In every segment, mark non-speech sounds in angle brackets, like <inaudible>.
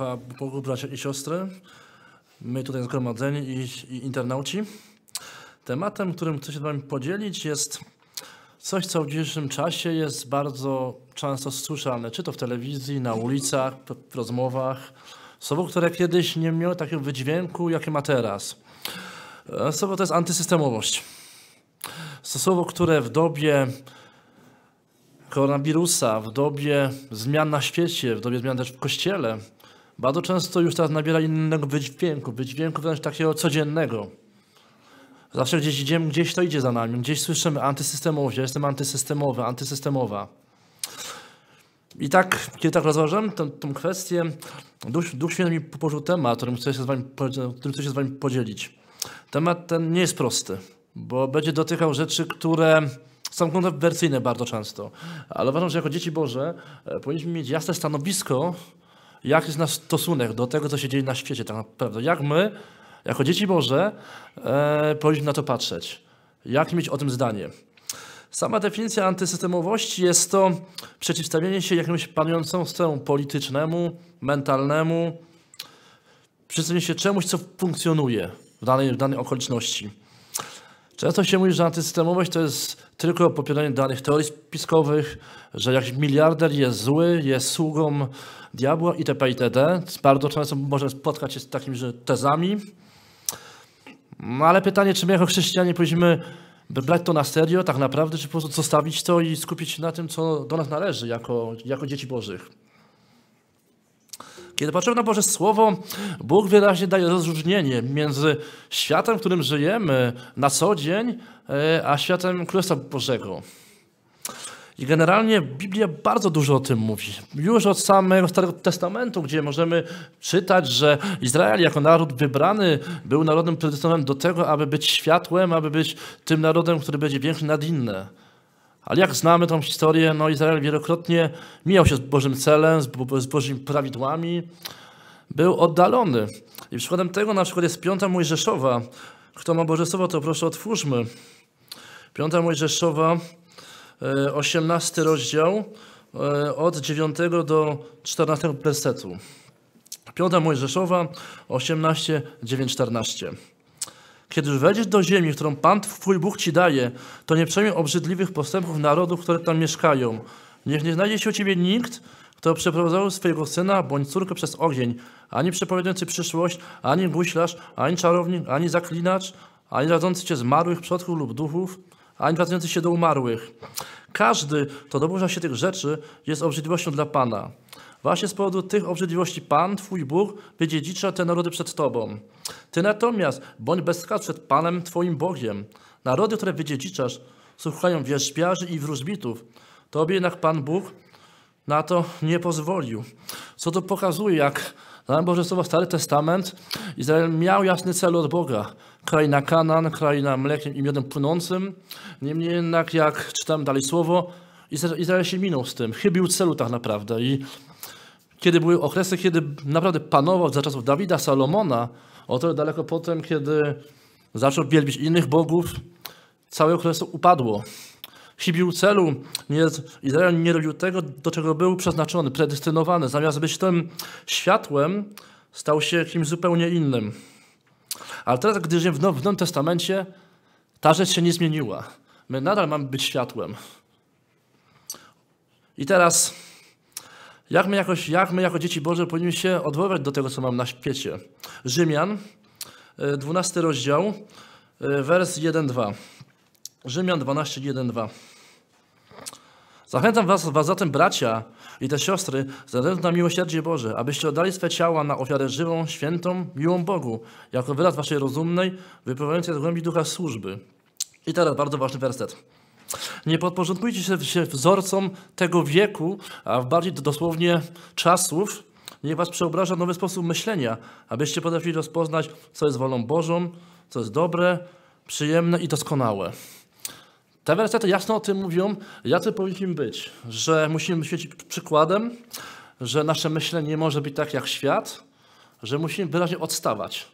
Chwała Bogu, bracia i siostry, my tutaj zgromadzeni i, i internauci. Tematem, którym chcę się z Wami podzielić jest coś, co w dzisiejszym czasie jest bardzo często słyszane, czy to w telewizji, na ulicach, w rozmowach. Słowo, które kiedyś nie miało takiego wydźwięku, jakie ma teraz. E, Słowo to jest antysystemowość. Słowo, które w dobie koronawirusa, w dobie zmian na świecie, w dobie zmian też w kościele, bardzo często już teraz nabiera innego wydźwięku, wydźwięku wręcz takiego codziennego. Zawsze gdzieś idziemy, gdzieś to idzie za nami, gdzieś słyszymy antysystemowość, ja jestem antysystemowy, antysystemowa. I tak, kiedy tak rozważam tę, tę kwestię, Duch, Duch Święty mi położył temat, którym chcę, się z wami, którym chcę się z Wami podzielić. Temat ten nie jest prosty, bo będzie dotykał rzeczy, które są kontrowersyjne bardzo często. Ale uważam, że jako dzieci Boże e, powinniśmy mieć jasne stanowisko, jaki jest nasz stosunek do tego, co się dzieje na świecie tak naprawdę. Jak my, jako dzieci Boże, e, powinniśmy na to patrzeć. Jak mieć o tym zdanie. Sama definicja antysystemowości jest to przeciwstawienie się jakiemuś panującemu systemu politycznemu, mentalnemu, przeciwstawienie się czemuś, co funkcjonuje w danej, w danej okoliczności. Często się mówi, że antysystemowość to jest tylko popieranie danych teorii spiskowych, że jakiś miliarder jest zły, jest sługą diabła itp. itd. Bardzo często można spotkać się z takimi że tezami. No ale pytanie, czy my jako chrześcijanie powinniśmy brać to na serio tak naprawdę, czy po prostu zostawić to i skupić się na tym, co do nas należy jako, jako dzieci Bożych. Kiedy patrzymy na Boże Słowo, Bóg wyraźnie daje rozróżnienie między światem, w którym żyjemy na co dzień, e, a światem Królestwa Bożego. I generalnie Biblia bardzo dużo o tym mówi. Już od samego Starego Testamentu, gdzie możemy czytać, że Izrael jako naród wybrany był narodem predestynowanym do tego, aby być światłem, aby być tym narodem, który będzie większy nad inne. Ale jak znamy tą historię, no Izrael wielokrotnie mijał się z Bożym celem, z Bożymi prawidłami, był oddalony. I przykładem tego na przykład jest piąta Mojżeszowa. Kto ma Boże Słowo, to proszę otwórzmy. Piąta Mojżeszowa, 18 rozdział, od 9 do 14 wersetu. Piąta Mojżeszowa, 18, 9, 14. Kiedy wejdziesz do ziemi, którą Pan Twój Bóg Ci daje, to nie przejmie obrzydliwych postępów narodów, które tam mieszkają. Niech nie znajdzie się u Ciebie nikt, kto przeprowadzał swojego syna bądź córkę przez ogień, ani przepowiadający przyszłość, ani guślarz, ani czarownik, ani zaklinacz, ani radzący Cię zmarłych przodków lub duchów, ani pracujący się do umarłych. Każdy, kto dopuszcza się tych rzeczy, jest obrzydliwością dla Pana. Właśnie z powodu tych obrzydliwości Pan, Twój Bóg, wydziedzicza te narody przed Tobą. Ty natomiast bądź bezkarny przed Panem, Twoim Bogiem. Narody, które wydziedziczasz, słuchają wierzbiarzy i wróżbitów. Tobie jednak Pan Bóg na to nie pozwolił. Co to pokazuje, jak na Boże Słowo Stary Testament Izrael miał jasny cel od Boga. Kraina Kanan, kraina mlekiem i miodem płynącym. Niemniej jednak, jak czytam dalej Słowo, Izrael się minął z tym. Chybił celu tak naprawdę. I kiedy były okresy, kiedy naprawdę panował za czasów Dawida, Salomona, o to daleko potem, kiedy zaczął wielbić innych bogów, całe okres upadło. Chybił celu. Nie, Izrael nie robił tego, do czego był przeznaczony, predestynowany. Zamiast być tym światłem, stał się kimś zupełnie innym. Ale teraz, gdy żyjemy w Nowym Testamencie, ta rzecz się nie zmieniła. My nadal mamy być światłem. I teraz jak my, jakoś, jak my jako dzieci Boże powinniśmy się odwoływać do tego, co mamy na świecie? Rzymian, 12 e, rozdział, e, wers 1-2. Rzymian 12, 1-2. Zachęcam was, was zatem, bracia i te siostry, ze względu na miłosierdzie Boże, abyście oddali swe ciała na ofiarę żywą, świętą, miłą Bogu, jako wyraz waszej rozumnej, wypływającej z głębi ducha służby. I teraz bardzo ważny werset. Nie podporządkujcie się wzorcom tego wieku, a bardziej dosłownie czasów. Niech was przeobraża nowy sposób myślenia, abyście potrafili rozpoznać, co jest wolą Bożą, co jest dobre, przyjemne i doskonałe. Te wersety jasno o tym mówią, jacy powinniśmy być, że musimy być przykładem, że nasze myślenie nie może być tak jak świat, że musimy wyraźnie odstawać,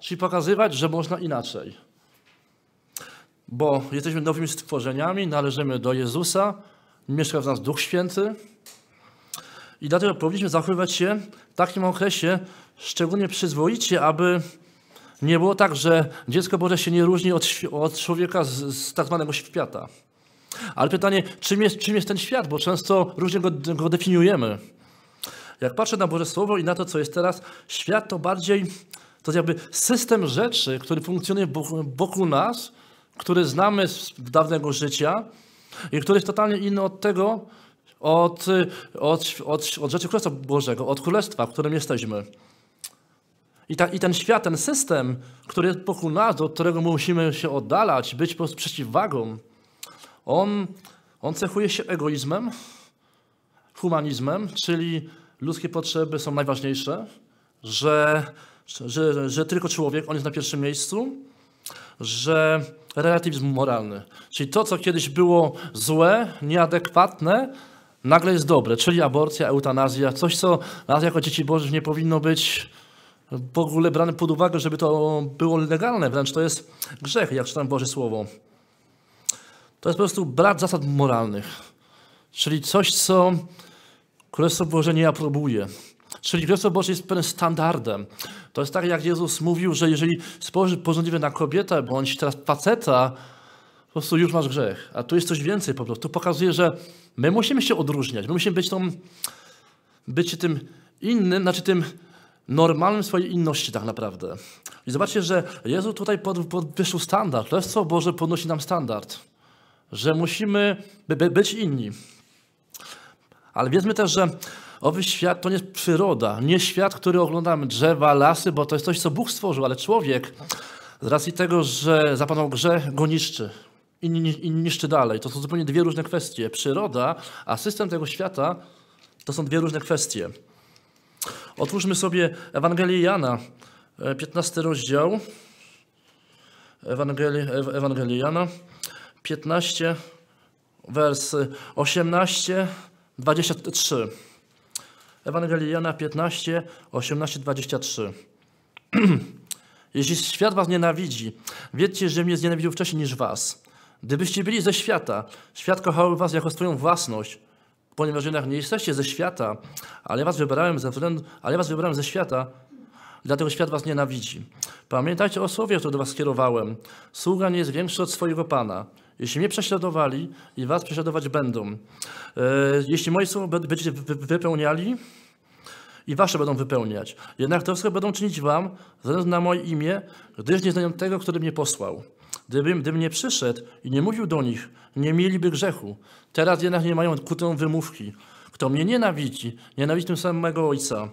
czyli pokazywać, że można inaczej bo jesteśmy nowymi stworzeniami, należymy do Jezusa, mieszka w nas Duch Święty I dlatego powinniśmy zachowywać się w takim okresie szczególnie przyzwoicie, aby nie było tak, że dziecko Boże się nie różni od, od człowieka z, z tak zwanego świata. Ale pytanie, czym jest, czym jest ten świat? Bo często różnie go, go definiujemy. Jak patrzę na Boże Słowo i na to, co jest teraz, świat to bardziej to jest jakby system rzeczy, który funkcjonuje wokół nas, który znamy z dawnego życia i który jest totalnie inny od tego, od, od, od, od rzeczy Królestwa Bożego, od Królestwa, w którym jesteśmy. I, ta, I, ten świat, ten system, który jest wokół nas, do którego musimy się oddalać, być po prostu przeciwwagą, on, on cechuje się egoizmem, humanizmem, czyli ludzkie potrzeby są najważniejsze, że, że, że tylko człowiek, on jest na pierwszym miejscu, że relatywizm moralny, czyli to, co kiedyś było złe, nieadekwatne, nagle jest dobre, czyli aborcja, eutanazja, coś, co nas jako dzieci Bożych nie powinno być w ogóle brane pod uwagę, żeby to było legalne, wręcz to jest grzech, jak czytam Boże Słowo. To jest po prostu brak zasad moralnych, czyli coś, co Królestwo Boże nie aprobuje. Czyli Królestwo Boże jest pewnym standardem. To jest tak, jak Jezus mówił, że jeżeli spojrzysz porządliwie na kobietę, bądź teraz faceta, po prostu już masz grzech. A tu jest coś więcej po prostu. To pokazuje, że my musimy się odróżniać. My musimy być, tą, być tym innym, znaczy tym normalnym swojej inności tak naprawdę. I zobaczcie, że Jezus tutaj podwyższył standard. Królestwo Boże podnosi nam standard. Że musimy by, być inni. Ale wiedzmy też, że owy świat to nie jest przyroda, nie świat, który oglądamy, drzewa, lasy, bo to jest coś, co Bóg stworzył, ale człowiek z racji tego, że zapanował grzech, go niszczy i, i niszczy dalej. To są zupełnie dwie różne kwestie. Przyroda, a system tego świata to są dwie różne kwestie. Otwórzmy sobie Ewangelię Jana, 15 e, rozdział. Ewangelii, Ewangelii Jana, 15, wers 18, 23. Ewangelii Jana 15, 18, 23. Jeśli świat was nienawidzi, wiedzcie, że mnie znienawidził wcześniej niż was. Gdybyście byli ze świata, świat kochał was jako swoją własność, ponieważ jednak nie jesteście ze świata, ale was wybrałem ze względu, ale was wybrałem ze świata, dlatego świat was nienawidzi. Pamiętajcie o słowie, które do was skierowałem. Sługa nie jest większy od swojego Pana. Jeśli mnie prześladowali i was prześladować będą. E, jeśli moje słowa będziecie wypełniali i wasze będą wypełniać. Jednak to wszystko będą czynić wam ze względu na moje imię, gdyż nie znają tego, który mnie posłał. Gdybym, gdybym nie przyszedł i nie mówił do nich, nie mieliby grzechu. Teraz jednak nie mają ku wymówki. Kto mnie nienawidzi, nienawidzi tym samym mego Ojca.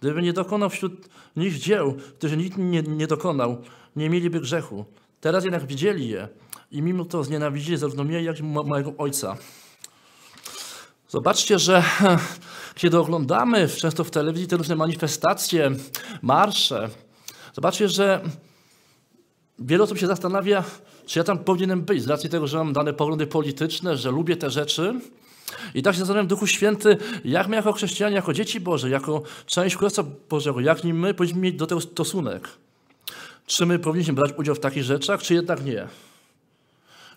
Gdyby nie dokonał wśród nich dzieł, których nikt nie, nie dokonał, nie mieliby grzechu. Teraz jednak widzieli je i mimo to znienawidzili zarówno mnie, jak i mojego Ojca. Zobaczcie, że <laughs> kiedy oglądamy często w telewizji te różne manifestacje, marsze, zobaczcie, że wiele osób się zastanawia, czy ja tam powinienem być, z racji tego, że mam dane poglądy polityczne, że lubię te rzeczy. I tak się zastanawiam, Duchu Święty, jak my jako chrześcijanie, jako dzieci Boże, jako część Królestwa Bożego, jak my powinniśmy mieć do tego stosunek? Czy my powinniśmy brać udział w takich rzeczach, czy jednak nie?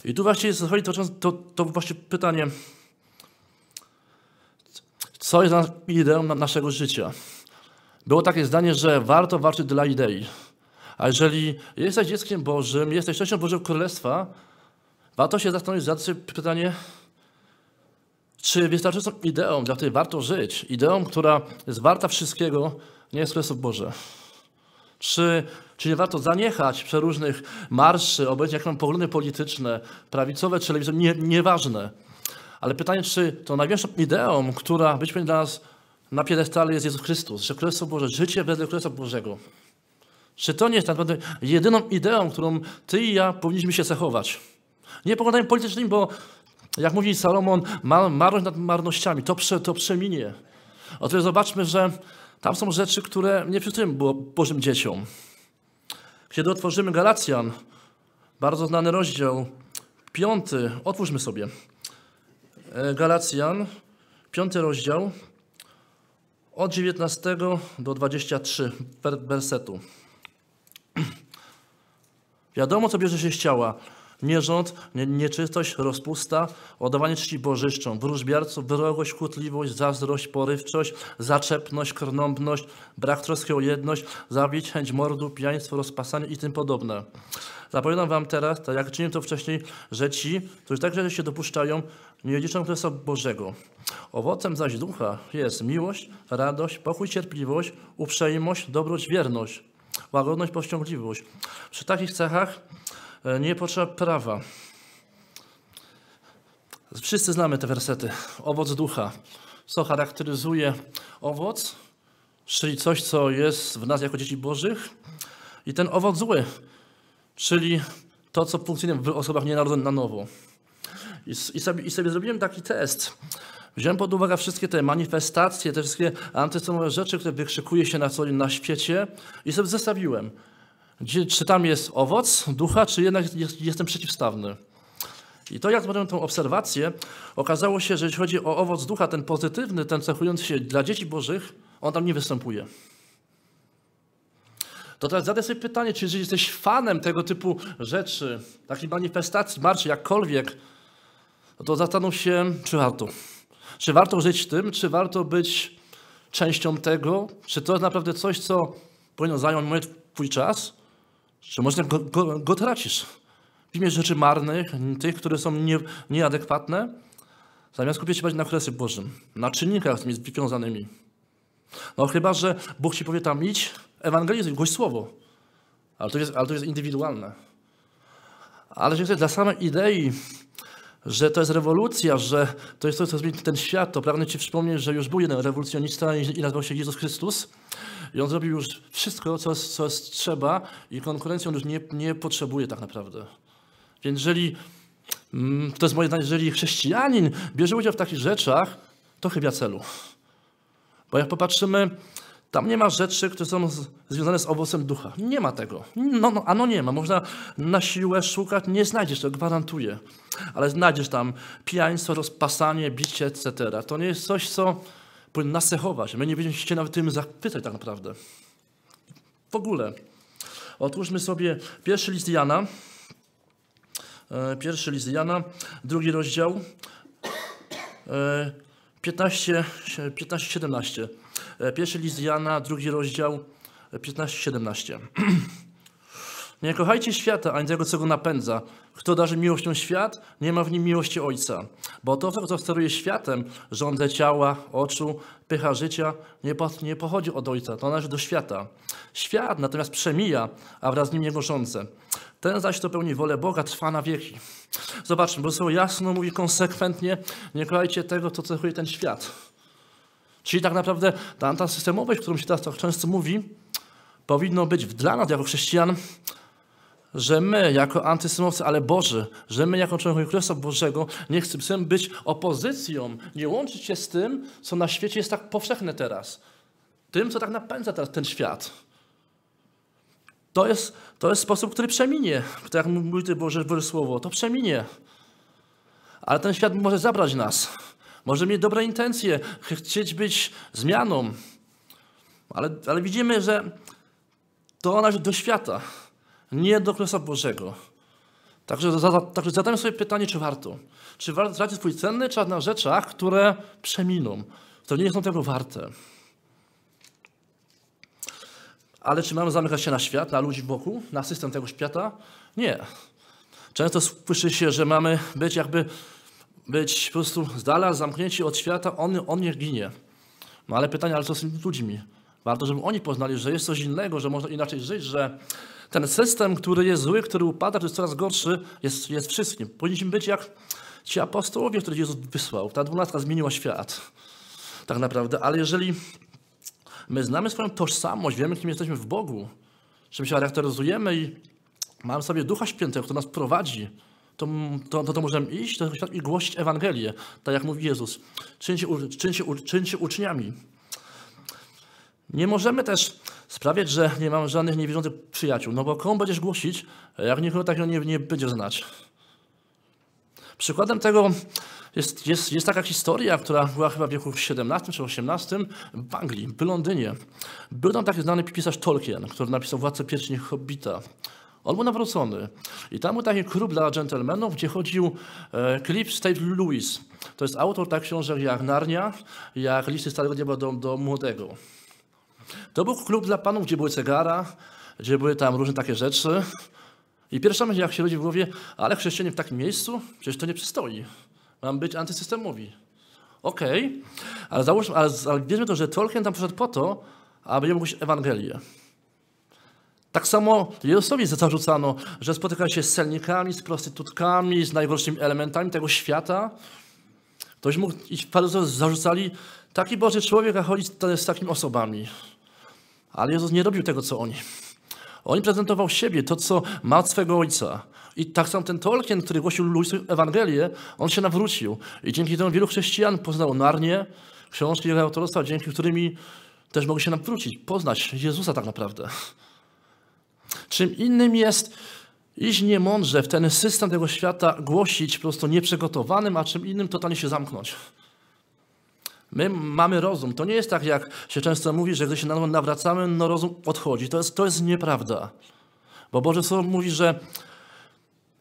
I tu właśnie to, to, to właśnie pytanie, co jest ideą naszego życia? Było takie zdanie, że warto walczyć dla idei. A jeżeli jesteś dzieckiem Bożym, jesteś częścią Bożego Królestwa, warto się zastanowić, zadać sobie pytanie, czy wystarczającą ideą, dla której warto żyć, ideą, która jest warta wszystkiego, nie jest Królestwo Boże? Czy, czy nie warto zaniechać przeróżnych marszy, obecnie jak mam poglądy polityczne, prawicowe czy lewicowe, nie, nieważne. Ale pytanie, czy tą największą ideą, która być może dla nas na piedestale jest Jezus Chrystus, że Królestwo Boże, życie wedle Królestwa Bożego. Czy to nie jest tak naprawdę jedyną ideą, którą ty i ja powinniśmy się cechować? Nie poglądami politycznymi, bo jak mówi Salomon, marność nad marnościami, to, prze, to przeminie. Otóż zobaczmy, że tam są rzeczy, które nie przystępują było Bożym dzieciom. Kiedy otworzymy Galacjan, bardzo znany rozdział, piąty, otwórzmy sobie. E, Galacjan, piąty rozdział, od 19 do 23 wersetu. <clears throat> Wiadomo, co bierze się z ciała. Nierząd, nie, nieczystość, rozpusta, oddawanie czci bożyszczom, wróżbiarców, wrogość, kłótliwość, zazdrość, porywczość, zaczepność, krnąbność, brak troski o jedność, zabić, chęć mordu, pijaństwo, rozpasanie i tym podobne. Zapowiadam wam teraz, tak jak czyniłem to wcześniej, że ci, którzy także się dopuszczają, nie liczą Królestwa Bożego. Owocem zaś ducha jest miłość, radość, pokój, cierpliwość, uprzejmość, dobroć, wierność, łagodność, powściągliwość. Przy takich cechach nie potrzeba prawa. Wszyscy znamy te wersety. Owoc ducha. Co charakteryzuje owoc? Czyli coś, co jest w nas jako dzieci bożych. I ten owoc zły, czyli to, co funkcjonuje w osobach nienarodzonych na nowo. I, i, sobie, I sobie zrobiłem taki test. Wziąłem pod uwagę wszystkie te manifestacje, te wszystkie antysystemowe rzeczy, które wykrzykuje się na co dzień na świecie i sobie zestawiłem. Gdzie, czy tam jest owoc ducha, czy jednak jest, jestem przeciwstawny. I to jak zrobiłem tą obserwację, okazało się, że jeśli chodzi o owoc ducha, ten pozytywny, ten cechujący się dla dzieci bożych, on tam nie występuje. To teraz zadaj sobie pytanie, czy jeżeli jesteś fanem tego typu rzeczy, takich manifestacji, marczy, jakkolwiek, no to zastanów się, czy warto. Czy warto żyć tym, czy warto być częścią tego, czy to jest naprawdę coś, co powinno zająć twój czas, czy może go, go, go tracisz w imię rzeczy marnych, tych, które są nie, nieadekwatne, zamiast skupić się na Królestwie Bożym, na czynnikach z tymi związanymi. No chyba, że Bóg ci powie tam idź, ewangelizuj, głoś słowo. Ale to jest, ale to jest indywidualne. Ale że dla samej idei że to jest rewolucja, że to jest to, co zmieni ten świat, to pragnę Ci przypomnieć, że już był jeden rewolucjonista i nazywał się Jezus Chrystus. I on zrobił już wszystko, co, co jest trzeba i konkurencją już nie, nie potrzebuje tak naprawdę. Więc jeżeli, mm, to jest moje zdanie, jeżeli chrześcijanin bierze udział w takich rzeczach, to chyba celu. Bo jak popatrzymy, tam nie ma rzeczy, które są związane z owocem ducha. Nie ma tego. No, no, ano nie ma. Można na siłę szukać, nie znajdziesz tego, gwarantuję. Ale znajdziesz tam pijaństwo, rozpasanie, bicie, etc. To nie jest coś, co powinno nas cechować. My nie będziemy się nawet tym zapytać tak naprawdę. W ogóle. Otwórzmy sobie pierwszy list Jana. E, pierwszy list Jana, drugi rozdział. 15, 15 17. E, pierwszy list Jana, drugi rozdział, 15-17. <clears throat> Nie kochajcie świata, ani tego, co go napędza. Kto darzy miłością świat, nie ma w nim miłości Ojca. Bo to, co steruje światem, rządzę ciała, oczu, pycha życia, nie, po, nie pochodzi od Ojca, to należy do świata. Świat natomiast przemija, a wraz z nim jego rządze. Ten zaś, kto pełni wolę Boga, trwa na wieki. Zobaczmy, bo słowo jasno mówi konsekwentnie, nie kochajcie tego, co cechuje ten świat. Czyli tak naprawdę ta antysystemowość, którą się teraz tak często mówi, powinno być dla nas jako chrześcijan, że my jako antysystemowcy, ale Boży, że my jako członkowie Królestwa Bożego nie chcemy być opozycją, nie łączyć się z tym, co na świecie jest tak powszechne teraz. Tym, co tak napędza teraz ten świat. To jest, to jest sposób, który przeminie. Tak jak mówi Boże, Boże Słowo, to przeminie. Ale ten świat może zabrać nas. Może mieć dobre intencje, chcieć być zmianą, ale, ale widzimy, że to należy do świata, nie do Królestwa Bożego. Także, za, także sobie pytanie, czy warto. Czy warto tracić swój cenny czas na rzeczach, które przeminą, które nie są tego warte. Ale czy mamy zamykać się na świat, na ludzi wokół, na system tego świata? Nie. Często słyszy się, że mamy być jakby być po prostu z dala, zamknięci od świata, on, on niech ginie. No ale pytanie, ale co z tymi ludźmi? Warto, żeby oni poznali, że jest coś innego, że można inaczej żyć, że ten system, który jest zły, który upada, który jest coraz gorszy, jest, jest wszystkim. Powinniśmy być jak ci apostołowie, których Jezus wysłał. Ta dwunastka zmieniła świat. Tak naprawdę. Ale jeżeli my znamy swoją tożsamość, wiemy, kim jesteśmy w Bogu, czym się charakteryzujemy i mamy sobie Ducha Świętego, który nas prowadzi, to, to, to możemy iść to i głosić Ewangelię, tak jak mówi Jezus. Czyńcie, czyńcie, czyńcie uczniami. Nie możemy też sprawiać, że nie mamy żadnych niewierzących przyjaciół, no bo komu będziesz głosić, jak nikogo takiego nie, nie będziesz znać. Przykładem tego jest, jest, jest taka historia, która była chyba w wieku XVII czy XVIII w Anglii, w Londynie. Był tam taki znany pisarz Tolkien, który napisał Władcę Pierścieni Hobbita. On był nawrócony. I tam był taki klub dla dżentelmenów, gdzie chodził e, Cliff State Lewis. To jest autor tak książek jak Narnia, jak Listy Starego Nieba do, do Młodego. To był klub dla panów, gdzie były cegara, gdzie były tam różne takie rzeczy. I pierwsza myśl, jak się rodzi w głowie, ale chrześcijanie w takim miejscu? Przecież to nie przystoi. Mam być antysystemowi. Okej, okay. ale załóżmy, ale, ale to, że Tolkien tam przyszedł po to, aby jemu głosić Ewangelię. Tak samo Jezusowi zarzucano, że spotyka się z celnikami, z prostytutkami, z najgorszymi elementami tego świata. Ktoś mógł, i faryzeusze zarzucali, taki Boży człowiek, a chodzi z takimi osobami. Ale Jezus nie robił tego, co oni. On prezentował siebie, to, co ma od swego ojca. I tak samo ten Tolkien, który głosił ludziom Ewangelię, on się nawrócił. I dzięki temu wielu chrześcijan poznało Narnię, książki jego autorstwa, dzięki którymi też mogli się nawrócić, poznać Jezusa tak naprawdę. Czym innym jest iść niemądrze w ten system tego świata, głosić po prostu nieprzygotowanym, a czym innym totalnie się zamknąć. My mamy rozum. To nie jest tak, jak się często mówi, że gdy się nawracamy, no rozum odchodzi. To jest, to jest nieprawda. Bo Boże Słowo mówi, że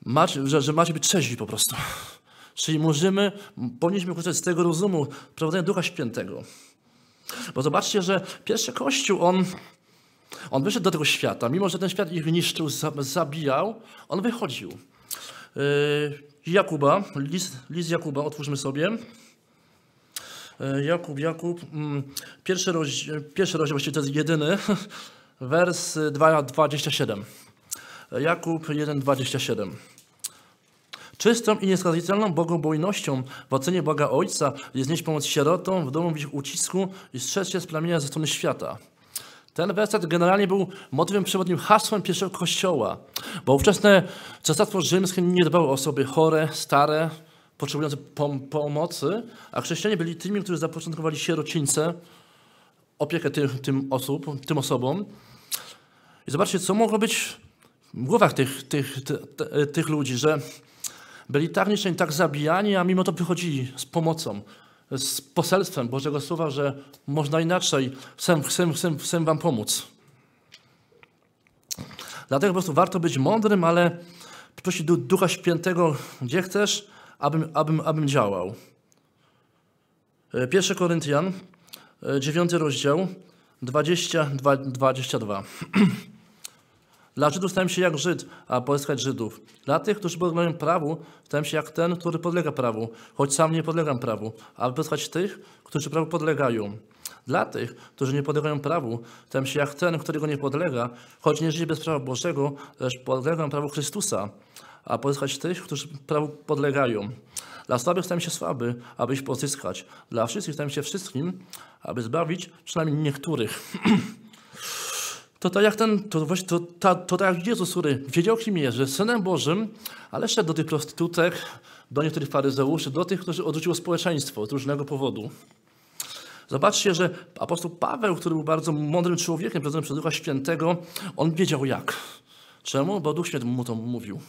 macie, że, że macie być trzeźwi po prostu. Czyli możemy, powinniśmy korzystać z tego rozumu prowadzenia Ducha Świętego. Bo zobaczcie, że pierwszy Kościół, on, on wyszedł do tego świata. Mimo, że ten świat ich niszczył, zabijał, on wychodził. Yy, Jakuba, list, list Jakuba, otwórzmy sobie. E, Jakub, Jakub, mm, pierwszy rozdział, pierwszy rozdział właściwie to jest jedyny, <laughs> wers 27. Jakub 1,27. Czystą i nieskazitelną bogobojnością w ocenie Boga Ojca jest nieść pomoc sierotom w domu w ich ucisku i strzec się z plamienia ze strony świata. Ten werset generalnie był motywem przewodnim, hasłem pierwszego kościoła, bo ówczesne cesarstwo rzymskie nie dbało o osoby chore, stare, potrzebujące pom pomocy, a chrześcijanie byli tymi, którzy zapoczątkowali sierocińce, opiekę tym, tym, osób, tym osobom. I zobaczcie, co mogło być w głowach tych, tych, tych, tych ludzi, że byli tak niszczeni, tak zabijani, a mimo to wychodzili z pomocą, z poselstwem Bożego Słowa, że można inaczej, chcę, chcę, chcę, chcę wam pomóc. Dlatego po prostu warto być mądrym, ale prosić Ducha Świętego, gdzie chcesz, abym, abym, abym działał. 1 e, Koryntian, 9 e, rozdział, 20, 22. <clears throat> Dla Żydów stałem się jak Żyd, a pozyskać Żydów. Dla tych, którzy podlegają prawu, stałem się jak ten, który podlega prawu, choć sam nie podlegam prawu, aby pozyskać tych, którzy prawu podlegają. Dla tych, którzy nie podlegają prawu, stałem się jak ten, którego nie podlega, choć nie żyje bez prawa Bożego, lecz podlegam prawu Chrystusa, a pozyskać tych, którzy prawu podlegają. Dla słabych stałem się słaby, aby ich pozyskać. Dla wszystkich stałem się wszystkim, aby zbawić przynajmniej niektórych. <clears throat> to tak jak ten, to, właśnie, to, to, to tak jak Jezus, który wiedział, kim jest, że Synem Bożym, ale szedł do tych prostytutek, do niektórych faryzeuszy, do tych, którzy odrzuciło społeczeństwo z różnego powodu. Zobaczcie, że apostoł Paweł, który był bardzo mądrym człowiekiem, prowadzony przez Ducha Świętego, on wiedział jak. Czemu? Bo Duch Święty mu to mówił.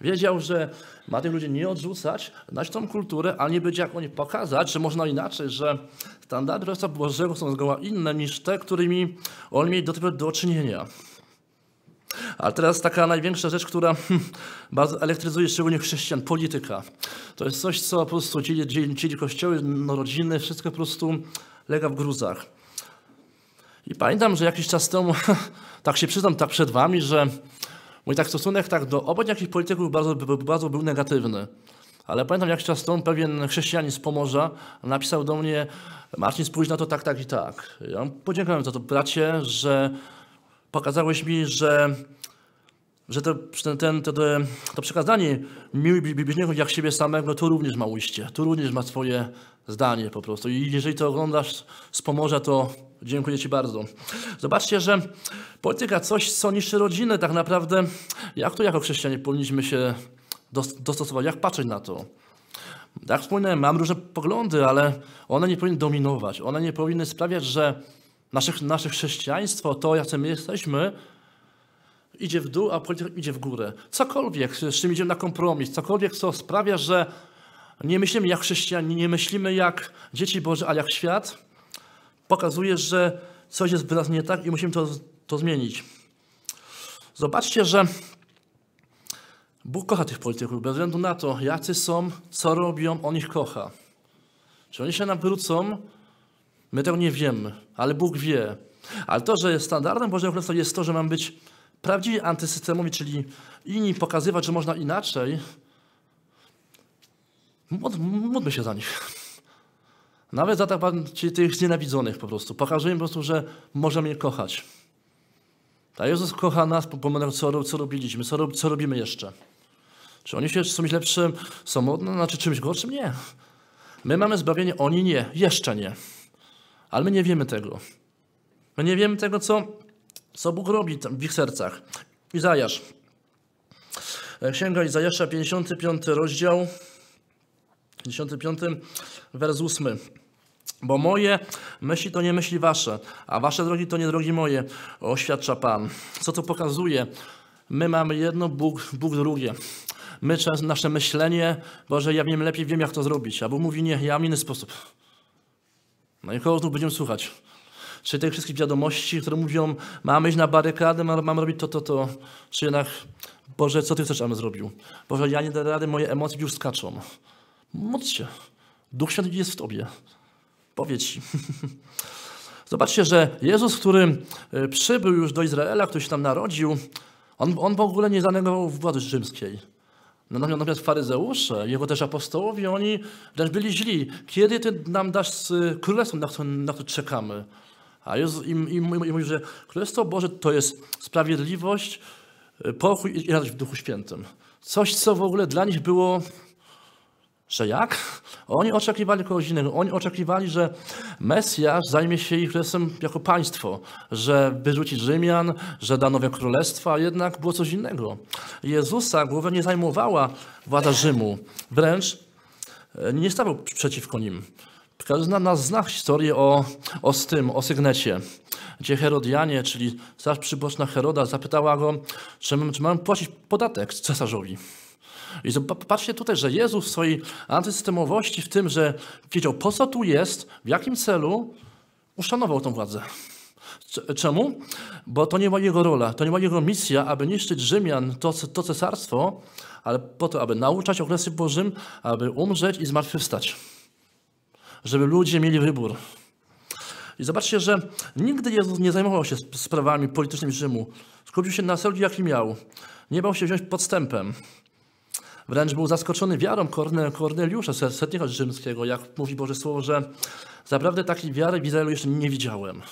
Wiedział, że ma tych ludzi nie odrzucać, dać tą kulturę, a nie być jak oni pokazać, że można inaczej, że standardy Królestwa Bożego są zgoła inne niż te, którymi oni mieli do, do czynienia. Ale teraz taka największa rzecz, która hmm, bardzo elektryzuje szczególnie chrześcijan, polityka. To jest coś, co po prostu dzieli, dzieli, dzieli kościoły, no, rodziny, wszystko po prostu lega w gruzach. I pamiętam, że jakiś czas temu, <laughs> tak się przyznam tak przed wami, że Mój tak stosunek tak do obojętnych polityków bardzo, bardzo był negatywny. Ale pamiętam, jak czas temu pewien chrześcijanin z Pomorza napisał do mnie Marcin, spójrz na to tak, tak i tak. Ja podziękowałem za to, bracie, że pokazałeś mi, że, że to, ten, to, to przekazanie miły bliźniego jak siebie samego, to również ma ujście, to również ma swoje zdanie po prostu. I jeżeli to oglądasz z Pomorza, to Dziękuję Ci bardzo. Zobaczcie, że polityka coś, co niszczy rodzinę, tak naprawdę, jak to jako chrześcijanie powinniśmy się dostosować, jak patrzeć na to. Jak wspomniałem, mam różne poglądy, ale one nie powinny dominować. One nie powinny sprawiać, że nasze, nasze chrześcijaństwo, to jacy my jesteśmy, idzie w dół, a polityka idzie w górę. Cokolwiek, z czym idziemy na kompromis, cokolwiek, co sprawia, że nie myślimy jak chrześcijanie, nie myślimy jak dzieci Boże, ale jak świat, pokazuje, że coś jest wyraźnie nie tak i musimy to, to zmienić. Zobaczcie, że Bóg kocha tych polityków, bez względu na to, jacy są, co robią, On ich kocha. Czy oni się nawrócą? My tego nie wiemy, ale Bóg wie. Ale to, że standardem Bożego Królestwa jest to, że mam być prawdziwie antysystemowi, czyli inni pokazywać, że można inaczej, módlmy się za nich. Nawet za tak, czyli tych znienawidzonych po prostu. Pokażemy po prostu, że możemy je kochać. A Jezus kocha nas pomimo co, co robiliśmy, co, co robimy jeszcze. Czy oni się są lepszym, są modne, znaczy czymś gorszym? Nie. My mamy zbawienie, oni nie. Jeszcze nie. Ale my nie wiemy tego. My nie wiemy tego, co, co Bóg robi w ich sercach. Izajasz. Księga Izajasza, 55 rozdział, 55 wers 8. Bo moje myśli to nie myśli wasze, a wasze drogi to nie drogi moje, oświadcza Pan. Co to pokazuje? My mamy jedno, Bóg, Bóg drugie. My nasze myślenie, Boże, ja wiem lepiej, wiem jak to zrobić. A mówi, nie, ja mam inny sposób. No i kogo tu będziemy słuchać? Czy tych wszystkich wiadomości, które mówią, mamy iść na barykadę, mamy robić to, to, to. Czy jednak, Boże, co Ty chcesz, abym zrobił? Boże, ja nie daję rady, moje emocje już skaczą. Módl się. Duch Święty jest w Tobie. Powiedz Ci. <laughs> Zobaczcie, że Jezus, który e, przybył już do Izraela, który się tam narodził, on, on w ogóle nie zanegował władzy rzymskiej. Natomiast faryzeusze, jego też apostołowie, oni wręcz byli źli. Kiedy Ty nam dasz e, królestwo, na to, na to czekamy? A Jezus im, im, im mówi, że Królestwo Boże to jest sprawiedliwość, e, pokój i radość w Duchu Świętym. Coś, co w ogóle dla nich było że jak? Oni oczekiwali kogoś innego. Oni oczekiwali, że Mesjasz zajmie się ich królestwem jako państwo, że wyrzuci Rzymian, że da nowe królestwa, a jednak było coś innego. Jezusa głowę nie zajmowała władza Rzymu, wręcz e, nie stawał przeciwko nim. Każdy z nas zna historię o, o tym, o sygnecie, gdzie Herodianie, czyli straż przyboczna Heroda, zapytała go, czy, czy mamy płacić podatek cesarzowi. I patrzcie tutaj, że Jezus w swojej antysystemowości, w tym, że wiedział po co tu jest, w jakim celu, uszanował tą władzę. Czemu? Bo to nie była jego rola, to nie była jego misja, aby niszczyć Rzymian, to, to cesarstwo, ale po to, aby nauczać o Bożym, aby umrzeć i zmartwychwstać. Żeby ludzie mieli wybór. I zobaczcie, że nigdy Jezus nie zajmował się sprawami politycznymi Rzymu. Skupił się na celu, jaki miał. Nie bał się wziąć podstępem. Wręcz był zaskoczony wiarą Korneliusza, setnika rzymskiego, jak mówi Boże Słowo, że naprawdę takiej wiary w Izraelu jeszcze nie widziałem.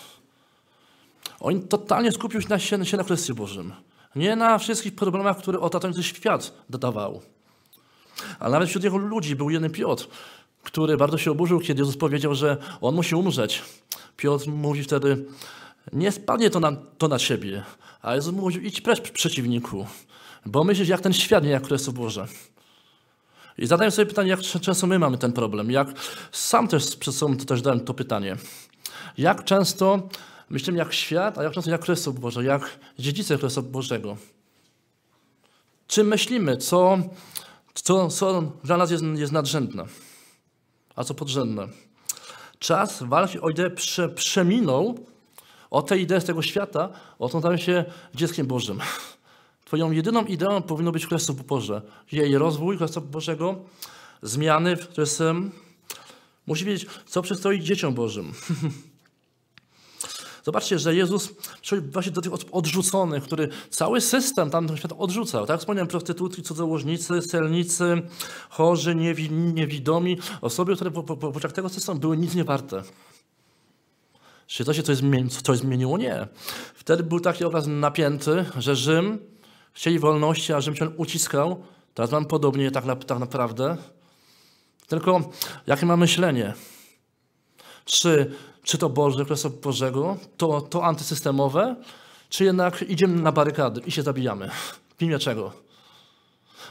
On totalnie skupił się na, się, się na Bożym. Nie na wszystkich problemach, które otaczający świat dodawał. Ale nawet wśród jego ludzi był jeden Piotr, który bardzo się oburzył, kiedy Jezus powiedział, że on musi umrzeć. Piotr mówi wtedy, nie spadnie to na, to na siebie. A Jezus mówił, idź precz przeciwniku. Bo myślisz, jak ten świat, nie jak Królestwo Boże. I zadaję sobie pytanie, jak często my mamy ten problem. Jak sam też przed sobą to też dałem to pytanie. Jak często myślimy jak świat, a jak często jak Królestwo Boże, jak dziedzice Królestwa Bożego. Czy myślimy, co, co, co dla nas jest, jest nadrzędne, a co podrzędne? Czas walki o ideę prze, przeminął o tej idei z tego świata, o tą się dzieckiem Bożym. Twoją jedyną ideą powinno być Królestwo Boże. Jej rozwój Królestwa Bożego, zmiany, to jest, musi wiedzieć, co przystoi dzieciom Bożym. <laughs> Zobaczcie, że Jezus przychodzi właśnie do tych odrzuconych, który cały system tam świat odrzucał. Tak wspomniałem, prostytutki, cudzołożnicy, celnicy, chorzy, niewi, niewidomi, osoby, które po, po, po oczach tego systemu były nic nie warte. Czy to się coś, coś zmieniło? Nie. Wtedy był taki obraz napięty, że Rzym chcieli wolności, a Rzym się uciskał. Teraz mam podobnie tak, na, tak naprawdę. Tylko jakie ma myślenie? Czy, czy to Boże, Królestwo Bożego, to, to antysystemowe, czy jednak idziemy na barykady i się zabijamy? W imię czego?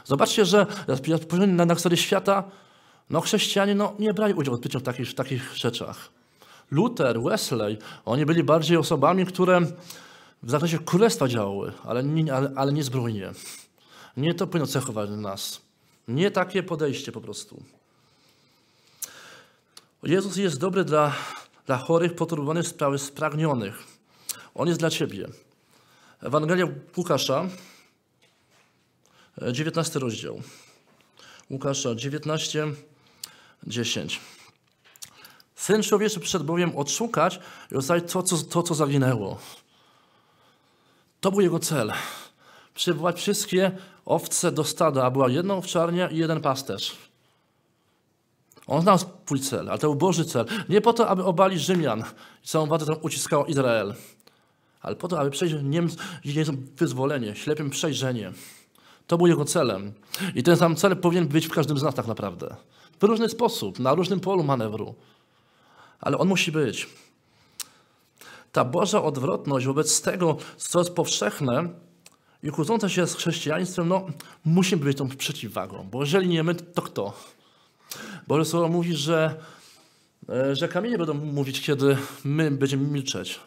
Zobaczcie, że na, na historię świata no, chrześcijanie no, nie brali udziału w takich, w takich rzeczach. Luther, Wesley, oni byli bardziej osobami, które w zakresie królestwa działały, ale nie, ale, ale nie zbrojnie. Nie to powinno cechować nas. Nie takie podejście po prostu. Jezus jest dobry dla, dla chorych, poturbowanych, sprawy spragnionych. On jest dla ciebie. Ewangelia Łukasza, 19 rozdział. Łukasza 19, 10. Syn człowieczy przyszedł bowiem odszukać i ocalić to, co, to, co zaginęło. To był jego cel. Przywołać wszystkie owce do stada, a była jedna owczarnia i jeden pasterz. On znał swój cel, ale to był Boży cel. Nie po to, aby obalić Rzymian i całą władzę tam uciskało Izrael, ale po to, aby przejść Niemcom wyzwolenie, ślepym przejrzenie. To był jego celem. I ten sam cel powinien być w każdym z nas tak naprawdę. W różny sposób, na różnym polu manewru. Ale on musi być. Ta Boża odwrotność wobec tego, co jest powszechne i kłócące się z chrześcijaństwem, no, musi być tą przeciwwagą. Bo jeżeli nie my, to kto? Boże Słowo mówi, że, e, że kamienie będą mówić, kiedy my będziemy milczeć.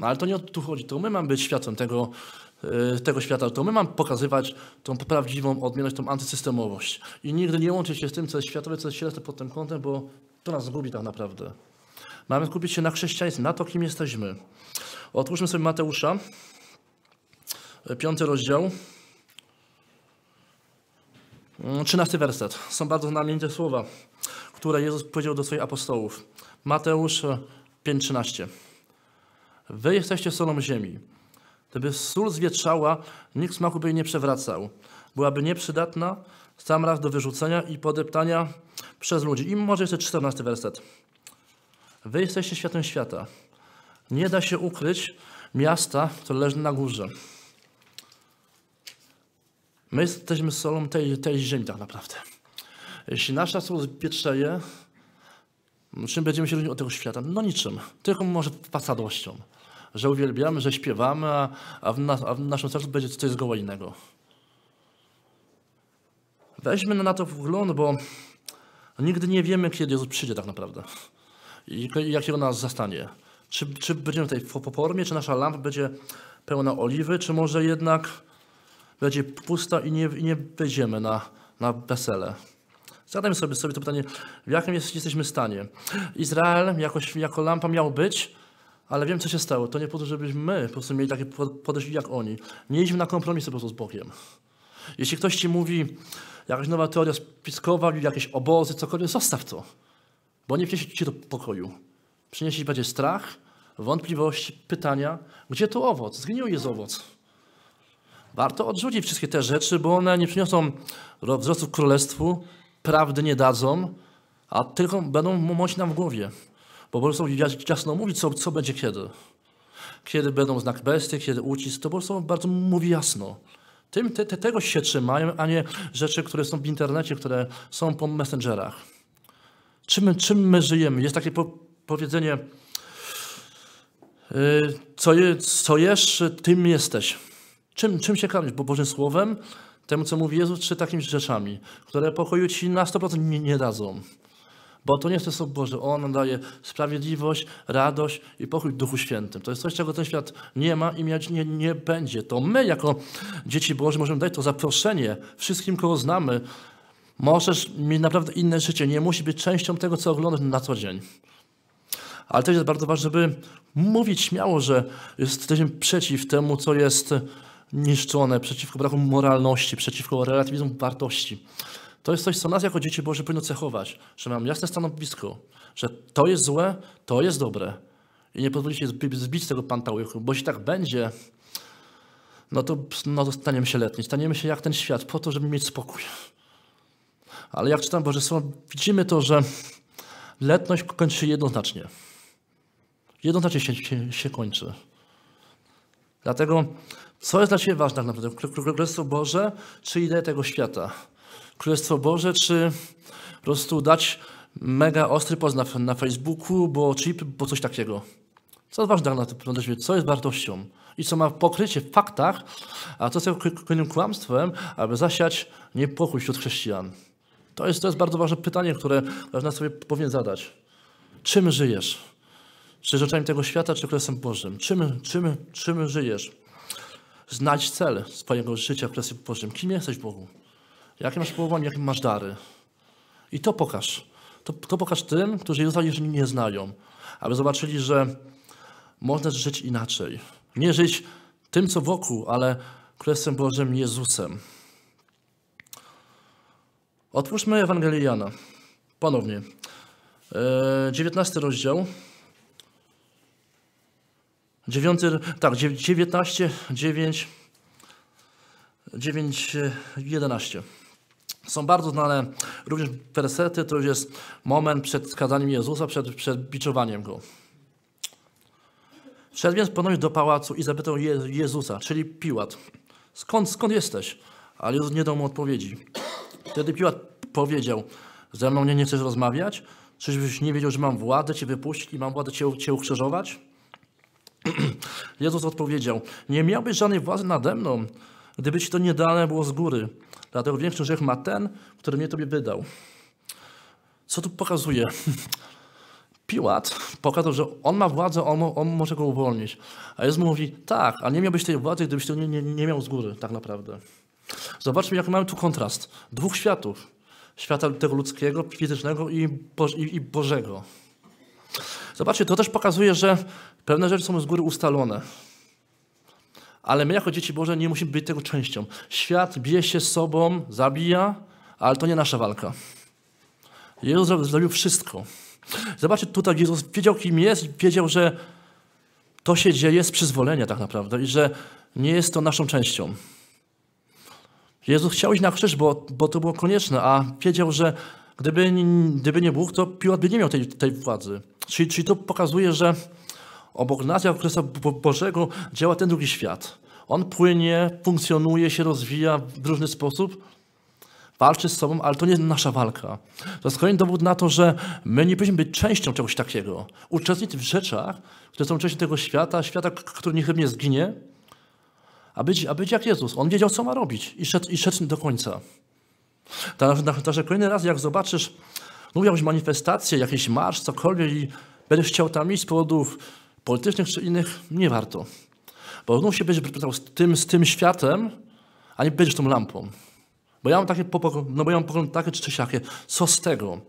Ale to nie o to tu chodzi. To my mamy być światłem tego, e, tego świata. To my mamy pokazywać tą prawdziwą odmienność, tą antysystemowość. I nigdy nie łączyć się z tym, co jest światowe, co jest cielesne pod tym kątem, bo to nas zgubi tak naprawdę. Mamy skupić się na chrześcijaństwie, na to, kim jesteśmy. Otwórzmy sobie Mateusza, e, piąty rozdział. 13 werset. Są bardzo znamienite słowa, które Jezus powiedział do swoich apostołów. Mateusz 5,13. Wy jesteście solą ziemi. Gdyby sól zwietrzała, nikt smaku by jej nie przewracał. Byłaby nieprzydatna, sam raz do wyrzucenia i podeptania przez ludzi. I może jeszcze 14 werset. Wy jesteście światłem świata. Nie da się ukryć miasta, które leży na górze. My jesteśmy solą tej, tej ziemi tak naprawdę. Jeśli nasza sól zwietrzeje, czym będziemy się różnić od tego świata? No niczym, tylko może fasadowością. Że uwielbiamy, że śpiewamy, a, a, w, nas, a w naszym sercu będzie coś zgoła innego. Weźmy na to wgląd, bo nigdy nie wiemy, kiedy Jezus przyjdzie tak naprawdę. I jakiego nas zastanie. Czy, czy będziemy w tej formie, czy nasza lampa będzie pełna oliwy, czy może jednak będzie pusta i nie, i nie wejdziemy na, na wesele. Zadajmy sobie, sobie to pytanie, w jakim jest, jesteśmy stanie. Izrael jakoś, jako lampa miał być, ale wiem, co się stało. To nie po to, żebyśmy my po prostu mieli takie podejście jak oni. Nie idźmy na kompromisy po prostu z Bogiem. Jeśli ktoś ci mówi, jakaś nowa teoria spiskowa, jakieś obozy, cokolwiek, zostaw to. Bo nie przyniesie ci do pokoju. Przyniesie ci będzie strach, wątpliwości, pytania. Gdzie tu owoc? Zgnił jest owoc. Warto odrzucić wszystkie te rzeczy, bo one nie przyniosą wzrostu królestwu, prawdy nie dadzą, a tylko będą mącić nam w głowie. Bo po prostu jasno mówi, co, co będzie kiedy. Kiedy będą znak besty, kiedy ucisk, to po prostu bardzo mówi jasno. Tym, te, te, tego się trzymają, a nie rzeczy, które są w internecie, które są po messengerach. Czym czym my żyjemy? Jest takie po, powiedzenie, yy, co, je, co jesz, tym jesteś. Czym, czym się karmisz? Bo Bożym Słowem, temu co mówi Jezus, czy takimi rzeczami, które pokoju ci na 100% nie, nie dadzą. Bo to nie jest Słowo Boże. On daje sprawiedliwość, radość i pokój w Duchu Świętym. To jest coś, czego ten świat nie ma i mieć nie, nie będzie. To my, jako dzieci Boże, możemy dać to zaproszenie wszystkim, kogo znamy. Możesz mieć naprawdę inne życie. Nie musi być częścią tego, co oglądasz na co dzień. Ale też jest bardzo ważne, żeby mówić śmiało, że jesteśmy przeciw temu, co jest niszczone, przeciwko braku moralności, przeciwko relatywizmu wartości. To jest coś, co nas jako dzieci Boże powinno cechować, że mam jasne stanowisko, że to jest złe, to jest dobre. I nie pozwolić się zbić tego pantałychu, bo jeśli tak będzie, no to, no to staniemy się letni, staniemy się jak ten świat, po to, żeby mieć spokój. Ale jak czytam Boże Słowo, widzimy to, że letność kończy się jednoznacznie. Jednoznacznie się, się, się kończy. Dlatego co jest dla Ciebie ważne tak naprawdę? Królestwo Boże czy idea tego świata? Królestwo Boże czy po prostu dać mega ostry post na, na Facebooku, bo chip, bo coś takiego? Co jest ważne tak naprawdę? Co jest wartością? I co ma pokrycie w faktach, a co jest kolejnym kłamstwem, aby zasiać niepokój wśród chrześcijan? To jest, to jest bardzo ważne pytanie, które każdy sobie powinien zadać. Czym żyjesz? Czy rzeczami tego świata, czy Królestwem Bożym? Czym, czym, czym żyjesz? Znajdź cel swojego życia w Królestwie Bożym. Kim jesteś Bogu? Jakie masz powołanie, jakie masz dary? I to pokaż. To, to pokaż tym, którzy Jezusa jeszcze nie znają, aby zobaczyli, że można żyć inaczej. Nie żyć tym, co wokół, ale Królestwem Bożym Jezusem. Otwórzmy Ewangelię Jana. Ponownie. 19 rozdział. 9, tak, 19, 9, 9, 11. Są bardzo znane również wersety, to już jest moment przed skazaniem Jezusa, przed, przed biczowaniem Go. Wszedł więc ponownie do pałacu i zapytał Je Jezusa, czyli Piłat, skąd, skąd jesteś? Ale Jezus nie dał mu odpowiedzi. Wtedy Piłat powiedział, ze mną nie, nie chcesz rozmawiać? Czyżbyś nie wiedział, że mam władzę Cię wypuścić i mam władzę Cię, cię ukrzyżować? <clears throat> Jezus odpowiedział, nie miałbyś żadnej władzy nade mną, gdyby Ci to nie dane było z góry. Dlatego większy grzech ma ten, który mnie Tobie wydał. Co tu pokazuje? <laughs> Piłat pokazał, że on ma władzę, on, on może go uwolnić. A Jezus mówi, tak, a nie miałbyś tej władzy, gdybyś to nie, nie, nie miał z góry, tak naprawdę. Zobaczmy, jak mamy tu kontrast. Dwóch światów. Świata tego ludzkiego, fizycznego i, Bo i, i Bożego. Zobaczcie, to też pokazuje, że pewne rzeczy są z góry ustalone. Ale my jako dzieci Boże nie musimy być tego częścią. Świat bije się sobą, zabija, ale to nie nasza walka. Jezus zrobił wszystko. Zobaczcie, tutaj Jezus wiedział, kim jest wiedział, że to się dzieje z przyzwolenia tak naprawdę i że nie jest to naszą częścią. Jezus chciał iść na krzyż, bo, bo to było konieczne, a wiedział, że gdyby, gdyby nie Bóg, to Piłat by nie miał tej, tej władzy. Czyli, czyli to pokazuje, że obok nas, jako Królestwa Bożego, działa ten drugi świat. On płynie, funkcjonuje się, rozwija w różny sposób, walczy z sobą, ale to nie jest nasza walka. To jest kolejny dowód na to, że my nie powinniśmy być częścią czegoś takiego. Uczestniczyć w rzeczach, które są częścią tego świata, świata, który niechybnie zginie, a być, a być jak Jezus. On wiedział, co ma robić i szedł, i szedł do końca. Także kolejny raz, jak zobaczysz no, jakąś manifestację, jakiś marsz, cokolwiek i będziesz chciał tam iść z powodów politycznych czy innych, nie warto. Bo znów się będziesz pytał z tym, z tym światem, a nie będziesz tą lampą. Bo ja mam takie, no bo ja mam pogląd takie czy siakie, co z tego?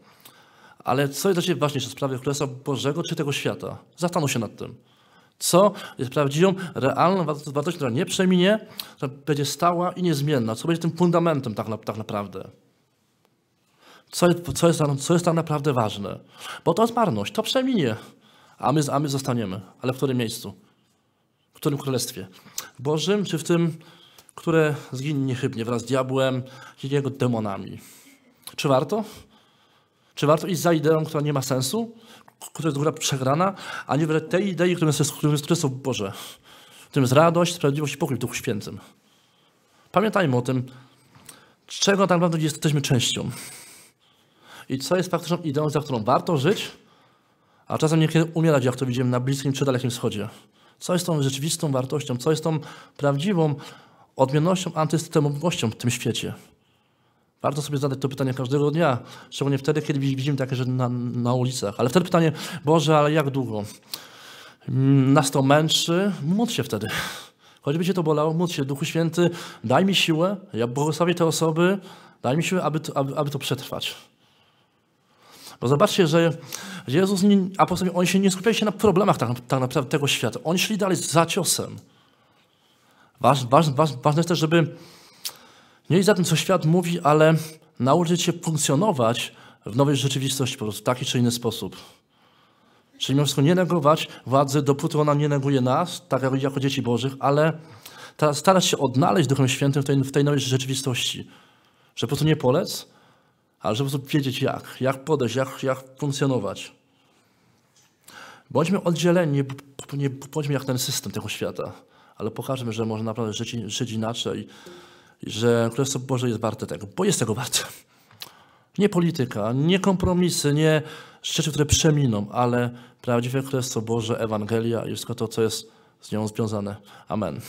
Ale co jest dla Ciebie ważniejsze, sprawy Królestwa Bożego czy tego świata? Zastanów się nad tym. Co jest prawdziwą, realną wartością, która nie przeminie, która będzie stała i niezmienna, co będzie tym fundamentem tak, na, tak naprawdę. Co co, jest, co jest tak naprawdę ważne. Bo to jest marność, to przeminie, a my, a my zostaniemy. Ale w którym miejscu? W którym królestwie? Bożym czy w tym, które zginie niechybnie wraz z diabłem i jego demonami? Czy warto? Czy warto iść za ideą, która nie ma sensu? Która jest góra przegrana, a nie wręcz tej idei, która jest, które są Boże. W tym jest radość, sprawiedliwość i pokój w Duchu Świętym. Pamiętajmy o tym, czego tak naprawdę jesteśmy częścią. I co jest faktyczną ideą, za którą warto żyć, a czasem niekiedy umierać, jak to widzimy na Bliskim czy Dalekim Wschodzie. Co jest tą rzeczywistą wartością, co jest tą prawdziwą odmiennością, antysystemowością w tym świecie. Warto sobie zadać to pytanie każdego dnia, szczególnie wtedy, kiedy widzimy takie rzeczy na, na ulicach. Ale wtedy pytanie, Boże, ale jak długo? Nas to męczy, módl się wtedy. Choćby cię to bolało, módl się, Duchu Święty, daj mi siłę, ja błogosławię te osoby, daj mi siłę, aby to, aby, aby to przetrwać. Bo zobaczcie, że Jezus, apostołowie, oni się nie skupiali się na problemach tak, tak naprawdę tego świata. Oni szli dalej za ciosem. Waż, waż, ważne jest też, żeby nie iść za tym, co świat mówi, ale nauczyć się funkcjonować w nowej rzeczywistości po prostu w taki czy inny sposób. Czyli mimo wszystko nie negować władzy, dopóty ona nie neguje nas, tak jak jako dzieci Bożych, ale starać się odnaleźć Duchem Świętym w tej, w tej nowej rzeczywistości. Że po prostu nie polec, ale żeby po prostu wiedzieć jak, jak podejść, jak, jak funkcjonować. Bądźmy oddzieleni, nie bądźmy jak ten system tego świata, ale pokażmy, że można naprawdę żyć, żyć inaczej że Królestwo Boże jest warte tego, bo jest tego warte. Nie polityka, nie kompromisy, nie rzeczy, które przeminą, ale prawdziwe Królestwo Boże, Ewangelia i wszystko to, co jest z nią związane. Amen.